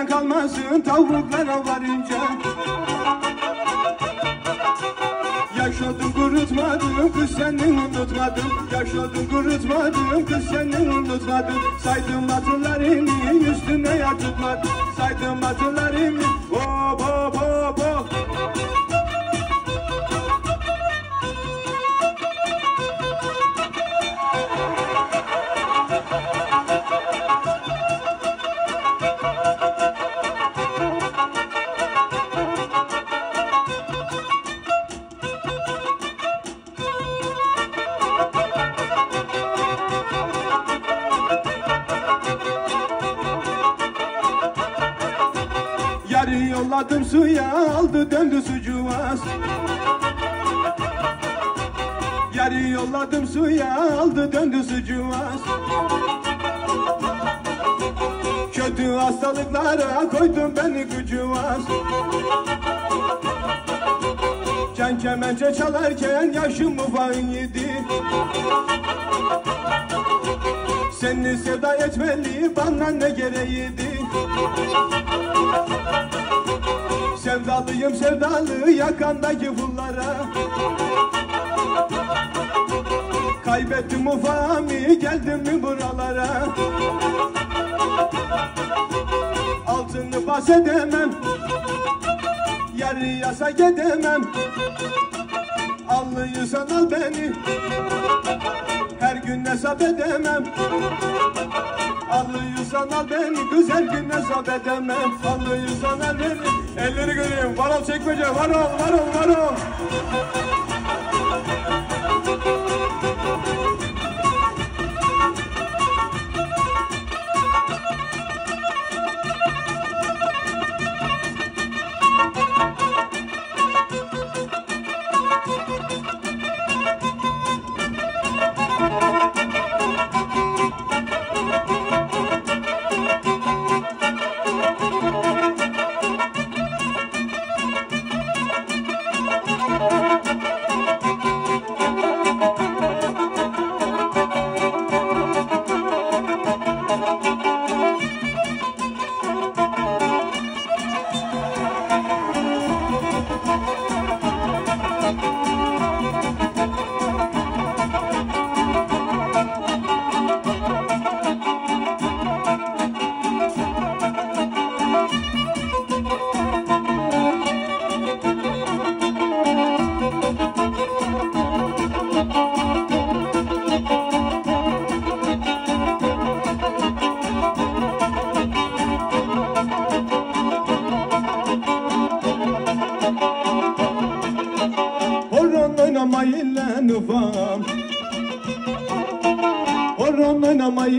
can kalmasın tavuklara varınca. Yaşadım kurutmadım kız seni unutmadım. Yaşadım kurutmadım kız seni unutmadım. Saydım hatırlarını üstüne tutmadım Saydım hatırlarını Yarı yolladım suya aldı döndü sucuğaz Yarı yolladım suya aldı döndü sucuğaz Kötü hastalıklara koydun beni gücüvaz Can kemençe çalarken yaşım ufak yedi. Seni sevda etmeli bana ne gereğiydi Sevdalıyım sevdalı yakandaki fullara Kaybettim ufamı geldim mi buralara? Altını bas edemem Yarı yasa gedemem. Allıysan al beni Her gün hesap edemem. Allıysan al beni Güzel gün hesap edemem. Allıysan al beni Elleri göreyim. Varol çekmece. Varol varol varol Lan ufam Horon oynamayın